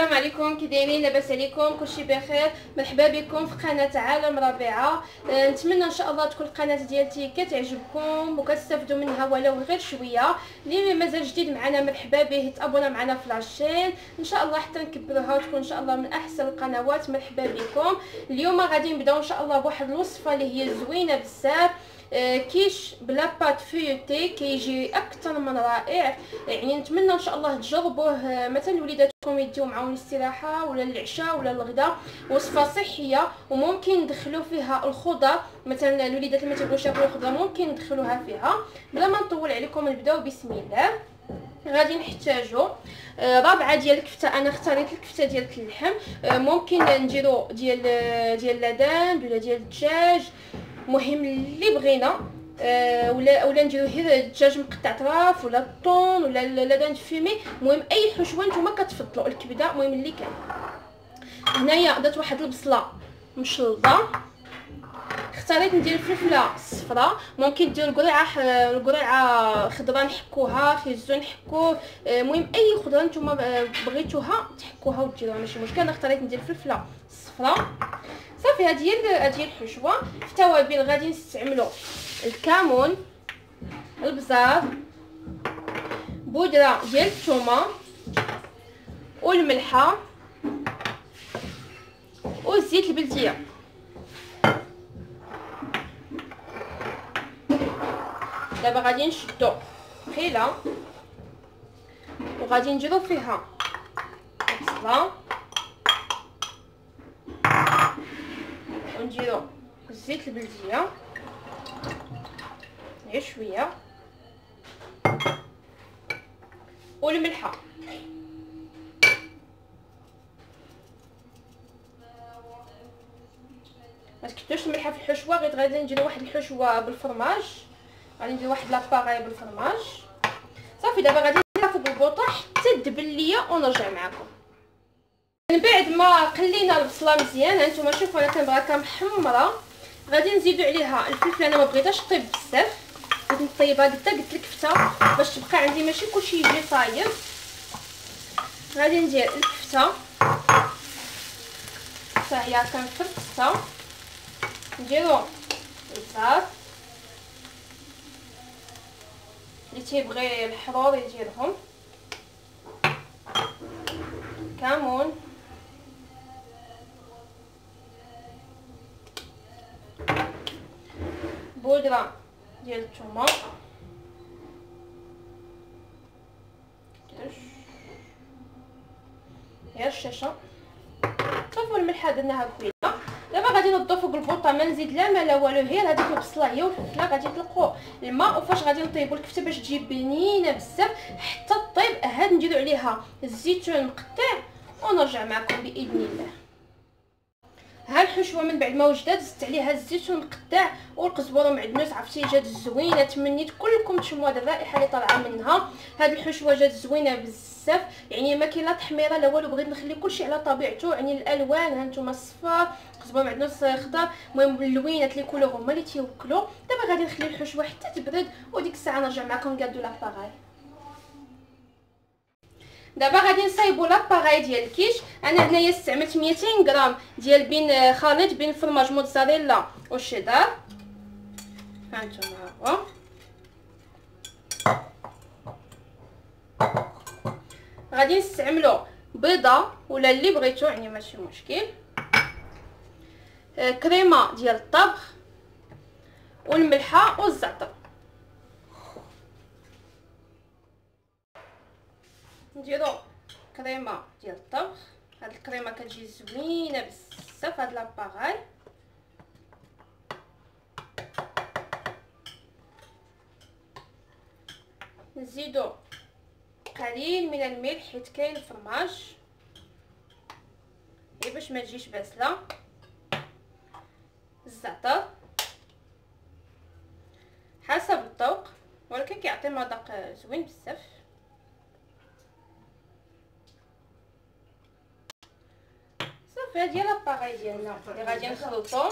السلام عليكم كي دايرين لاباس عليكم كلشي بخير. مرحبا بكم في قناة عالم ربيعه أه نتمنى إن شاء الله تكون القناة ديالتي كتعجبكم وكتستافدوا منها ولو غير شوية. اللي مازال جديد معنا مرحبا به تابونا معنا في la chaîne. إن شاء الله حتى نكبروها وتكون إن شاء الله من أحسن القنوات. مرحبا بكم. اليوم غادي نبدأو إن شاء الله بواحد الوصفة اللي هي زوينة بزاف. آه، quiche ب la pâte feuilletée كيجي أكثر من رائع. يعني نتمنى إن شاء الله تجربوه. آه، مثلا وليداتكم يديو معاهم الاستراحه ولا العشاء ولا الغداء وصفة صحية وممكن ندخلوا فيها الخضر. مثلا الوليدات اللي ما تيبغوش ياكلوا الخضر ممكن ندخلوها فيها. بلا ما نطول عليكم نبداو بسم الله. غادي نحتاجو آه رابعة ديال الكفتة. أنا اختاريت الكفتة ديال اللحم. آه ممكن نديرو ديال ديال لادان ولا ديال الدجاج. مهم اللي بغينا آه ولا ولا نديرو غير الدجاج مقطع طراف ولا الطون ولا لادان فيمي. المهم أي حشوة نتوما كتفضلوا الكبدة المهم اللي كان هنايا درت واحد البصلة مشلضة اختاريت ندير الفلفله الصفراء ممكن ديروا القريعة القريعة خضراء نحكوها خيزو نحكوه. المهم أي خضرة نتوما بغيتوها تحكوها وديروها ماشي مشكل. أنا اختاريت ندير الفلفله الصفراء صافي هذه هي هذه الحشوة. في التوابل غادي نستعملوا الكمون البزار بودرة ديال الثومه والملحة والزيت البلدية. دابا غادي نشدو خيلة وغادي نديرو فيها البصله ونديرو الزيت البلديه غير شوية والملحه ما تكتوش الملحه في الحشوه غير غادي نديرو واحد الحشوه بالفرماج غادي ندير واحد لاباغاي بالفرماج صافي دابا غادي فوق البوطه حتى تدبل ليا ونرجع معكم من بعد ما قلينا البصله مزيان هانتوما شوفوا أنا كنبغيها محمرة. غادي نزيدو عليها الفلفل أنا ما بغيتهاش طيب بزاف. بغيت نطيبها حتى قلت لك كفته باش تبقى عندي ماشي كلشي يجي طايب. غادي ندير الكفتة. حتى هي كنفركسها نديرو الزيت اللي تيبغي الحرور يديرهم. كمون بودره ديال الثومه غير الشاشه صافي الملحة درناها كويله دابا غادي نوضو فوق البوطه ما نزيد لا ما لا والو غير هذيك البصله هي والفلفله غادي يطلقوا الماء وفاش غادي نطيبوا الكفته باش تجي بنينة بزاف. حتى طيب هاد نديرو عليها الزيتون مقطع. ونرجع معكم بإذن الله. ها الحشوة من بعد ما وجدت زدت عليها الزيتون مقطع والقزبره ومعدنوس عرفتي جات زوينة. تمنيت كلكم تشموا هذه الرائحة اللي طالعة منها. هاد الحشوة جات زوينة بزاف. يعني ما كاين لا تحميرة لا والو بغيت نخلي كلشي على طبيعته. يعني الألوان ها نتوما الصفار قزبره معدنوس خضر. المهم اللوينات les couleurs هما اللي تيوكلوا دابا غادي نخلي الحشوة حتى تبرد. وديك الساعة نرجع معكم كادو l'appareil دابا غادي نصايبوا l'appareil ديال الكيش. أنا هنايا استعملت 200 غرام ديال بين خليط بين الفرماج موتزاريلا والشيدار هانتوما هو. غادي نستعملوا بيضة ولا اللي بغيتو يعني ماشي مشكل. آه كريمة ديال الطبخ والملحة والزعتر. نديرو كريمة ديال الطبخ. هاد الكريمة كتجي زوينة بزاف هاد لاباغاي نزيدو قليل من الملح حيت كاين الفرماج. غير باش ما تجيش باسلة. الزعتر. حسب الذوق ولكن كيعطي مذاق زوين بزاف. صافي هادي لاباغاي ديالنا اللي غادي نخلطو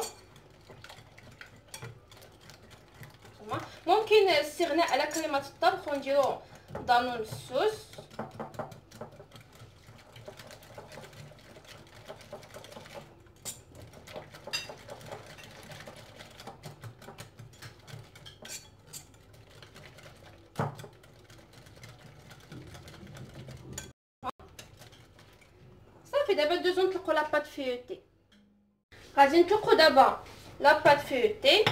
ممكن الاستغناء على كريمة الطبخ ونديرو دانون السوس صافي دابا ندوزو نطلقو la pâte feuilletée غادي نطلقو دابا لاباط فيوتي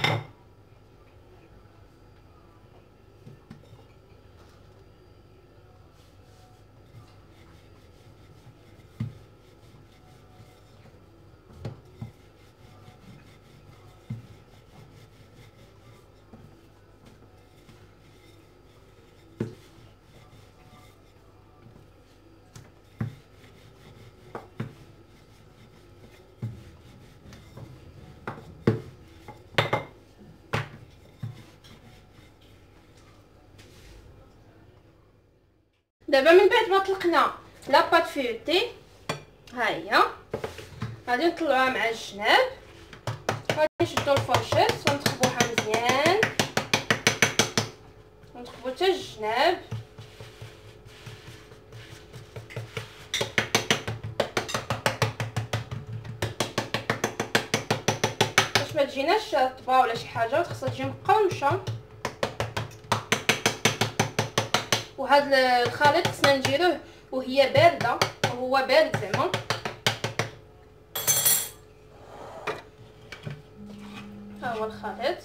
دابا من بعد ما طلقنا la pâte feuilletée ها هي. غادي نطلعوها مع الجناب. غادي نشدو الفرشيط ونتقبوها مزيان. ونتقبو حتى الجناب. باش ما تجيناش رطبا ولا شي حاجة خصها تجي مقرمشه وهذا الخليط خصنا نديروه وهي باردة وهو بارد زعما. ها هو الخليط.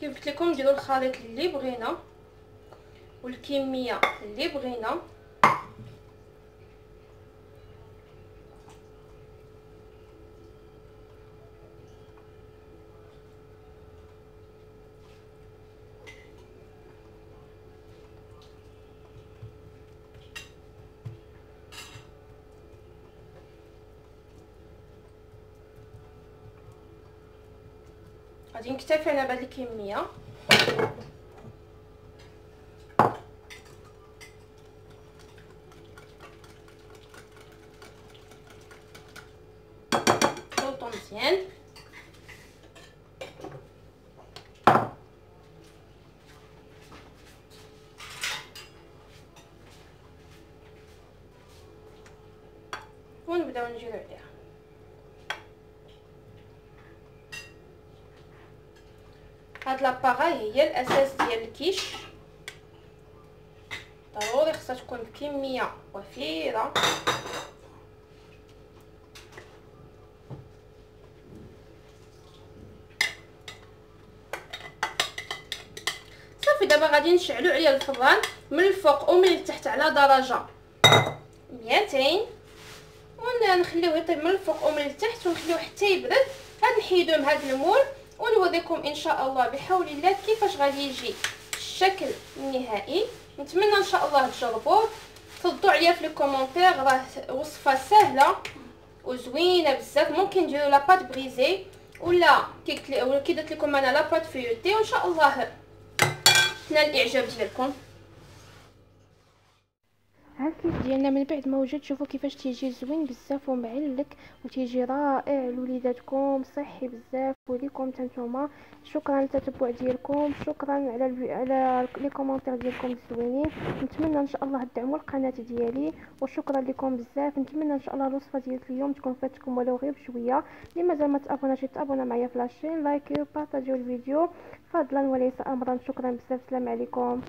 كيف قلت لكم نديروا الخليط اللي بغينا والكمية اللي بغينا. غادي نكتفي أنا بهاد الكمية. نخلطو مزيان. ونبداو نجيرو عليها هاد لاباغاي هي الأساس ديال الكيش. ضروري خصها تكون بكمية وفيره صافي دابا غادي نشعلو عليها الفران من الفوق ومن التحت على درجة 200 ونخليوه يطيب من الفوق ومن التحت ونخليوه حتى يبرد. هاد نحيدوه من هاد ال moule. ونوريكم إن شاء الله بحول الله. كيفاش غادي يجي الشكل النهائي؟ نتمنى إن شاء الله تجربوه. تردوا عليا في ال commentaire راه وصفة سهلة وزوينة بزاف. ممكن ديروا la pâte brisée ولا كي قلت لكم أنا la pâte feuilletée وإن شاء الله تنال الإعجاب ديالكم. ها الكيس ديالنا من بعد ما وجد شوفوا كيفاش تيجي زوين بزاف ومعلك وتيجي رائع لوليداتكم صحي بزاف. وليكم نتوما. شكرا للتتبع ديالكم. شكرا على الفي... على les commentaires ديالكم الزوينين. نتمنى إن شاء الله تدعموا القناة ديالي. وشكرا لكم بزاف. نتمنى إن شاء الله الوصفة ديال اليوم تكون فادتكم ولو غير بشوية. اللي مازال ما تابوناش تابونا معايا في la chaîne لايكيو بارطاجيو الفيديو. فضلا وليس امرا. شكرا بزاف. السلام عليكم.